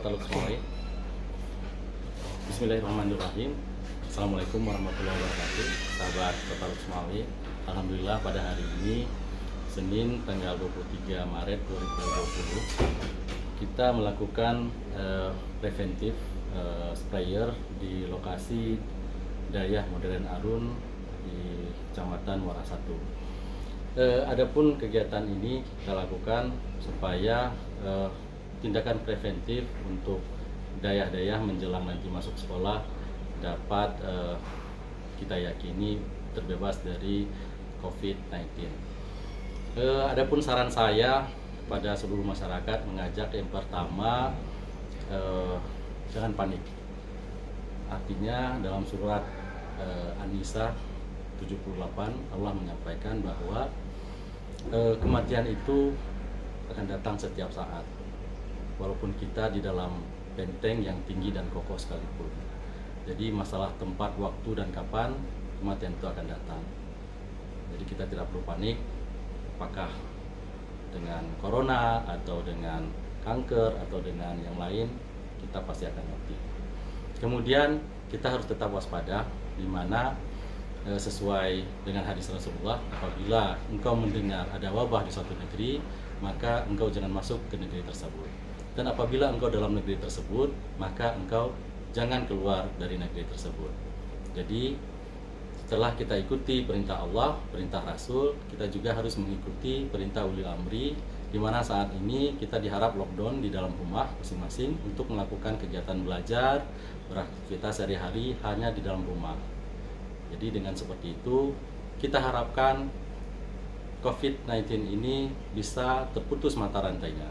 Semai. Bismillahirrahmanirrahim. Assalamualaikum warahmatullahi wabarakatuh. Sahabat Taluk Semai. Alhamdulillah pada hari ini Senin tanggal 23 Maret 2020 kita melakukan eh, preventif eh, sprayer di lokasi Dayah Modern Arun di Kecamatan Muara Satu. Eh, adapun kegiatan ini kita lakukan supaya eh, tindakan preventif untuk dayah-dayah menjelang nanti masuk sekolah dapat eh, kita yakini terbebas dari COVID-19. Eh, adapun saran saya pada seluruh masyarakat mengajak yang pertama eh, jangan panik. Artinya dalam surat eh, An-Nisa 78 Allah menyampaikan bahwa eh, kematian itu akan datang setiap saat. Walaupun kita di dalam benteng yang tinggi dan kokoh sekalipun. Jadi masalah tempat, waktu dan kapan kematian itu akan datang. Jadi kita tidak perlu panik apakah dengan corona atau dengan kanker atau dengan yang lain kita pasti akan mati. Kemudian kita harus tetap waspada di mana e, sesuai dengan hadis Rasulullah apabila engkau mendengar ada wabah di suatu negeri maka engkau jangan masuk ke negeri tersebut. Dan apabila engkau dalam negeri tersebut maka engkau jangan keluar dari negeri tersebut. Jadi setelah kita ikuti perintah Allah, perintah Rasul, kita juga harus mengikuti perintah uli amri di mana saat ini kita diharap lockdown di dalam rumah masing-masing untuk melakukan kegiatan belajar, beraktivitas sehari-hari hanya di dalam rumah. Jadi dengan seperti itu, kita harapkan COVID-19 ini bisa terputus mata rantainya.